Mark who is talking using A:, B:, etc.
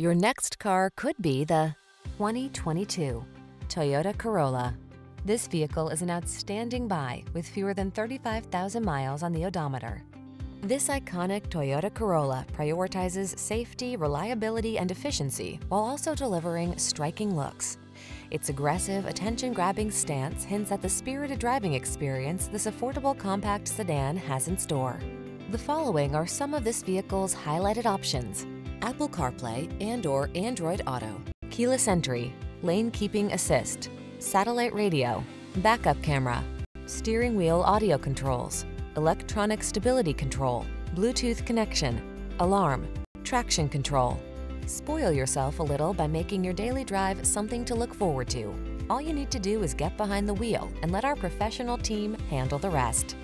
A: Your next car could be the 2022 Toyota Corolla. This vehicle is an outstanding buy with fewer than 35,000 miles on the odometer. This iconic Toyota Corolla prioritizes safety, reliability, and efficiency while also delivering striking looks. Its aggressive, attention-grabbing stance hints at the spirited driving experience this affordable compact sedan has in store. The following are some of this vehicle's highlighted options. Apple CarPlay and or Android Auto, keyless entry, lane keeping assist, satellite radio, backup camera, steering wheel audio controls, electronic stability control, Bluetooth connection, alarm, traction control. Spoil yourself a little by making your daily drive something to look forward to. All you need to do is get behind the wheel and let our professional team handle the rest.